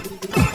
Thank you.